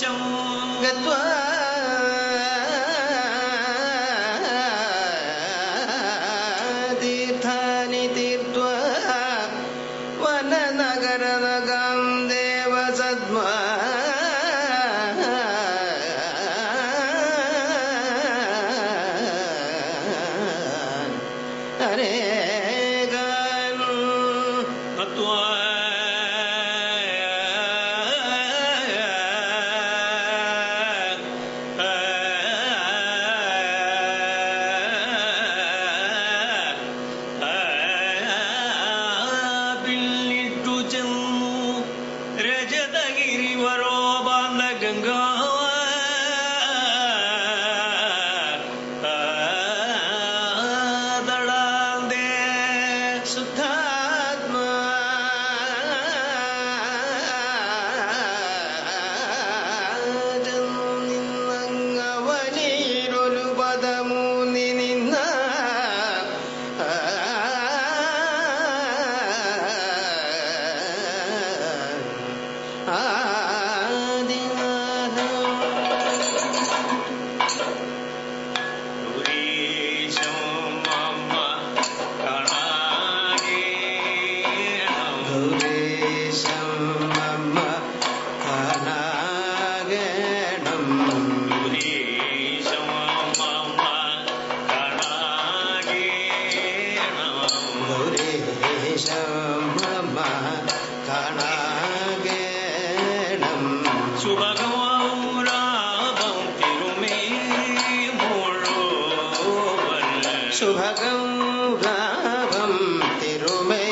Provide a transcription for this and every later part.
पुरुषं गत्वा तीर्थानि तीर्त्वा वननगरनगां देवसद्मा of time. சுபகௌராபம் திருமை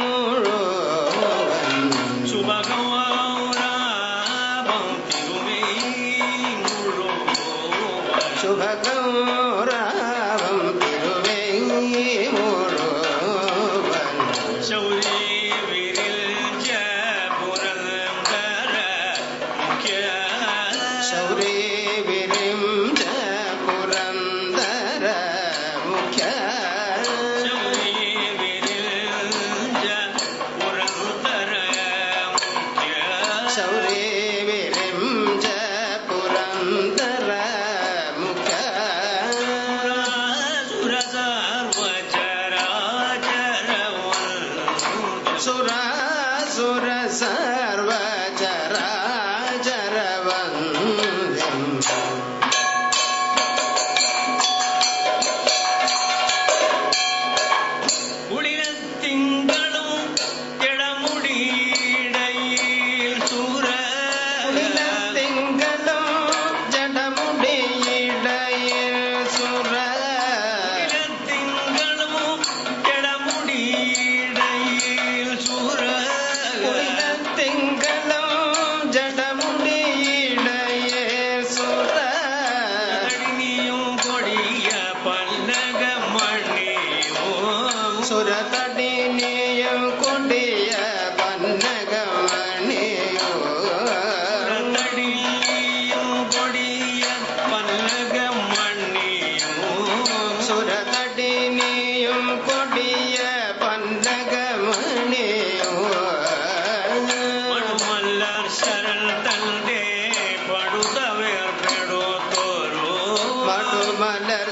முழோவன் சுபகௌராபம் திருமை முழோவன் சுபகௌரா శౌరే విరింజ పురంతర ముఖ సుర సుర స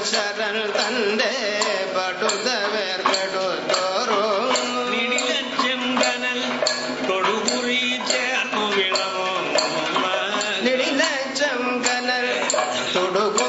ಶರಣ್ ತಂದೆ ಪಡುತ್ತವೇರ್ ಪಡುತ್ತೋರು ನಿಡಿಲ ಚಂದನಲ್ ಕೊಡುಗುರಿ ಜನು ವಿಳಮೋ ನಿಡಿಲ ಚಂದನಲ್ ತೊಡುಗು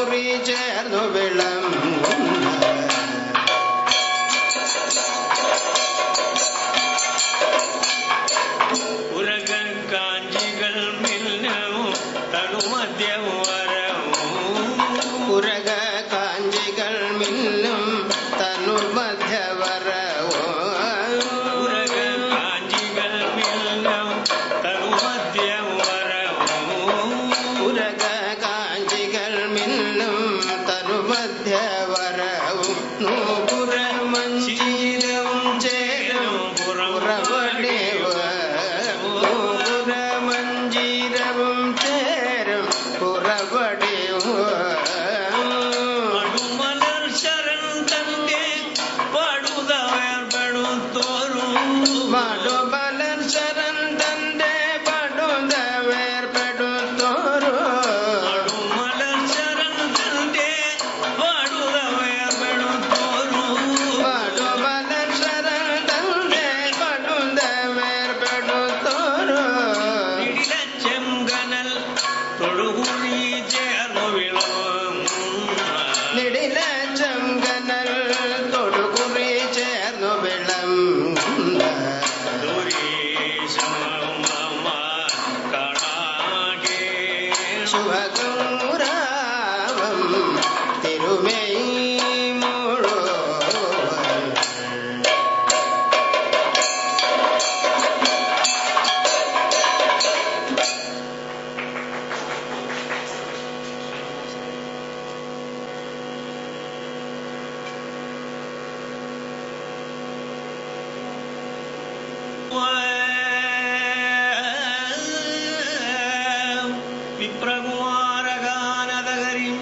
വിപ്രകുമാരഗാനദഹരിം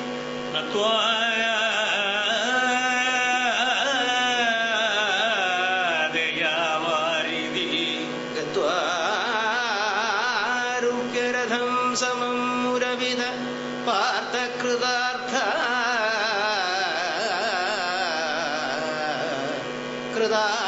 നത്വാദയാവാരിധി ഗത്വാരുഗ്യരഥം സമം മുരവിധ പാർത്ഥകൃതാർത്ഥ. കൃതാർത്ഥാശയ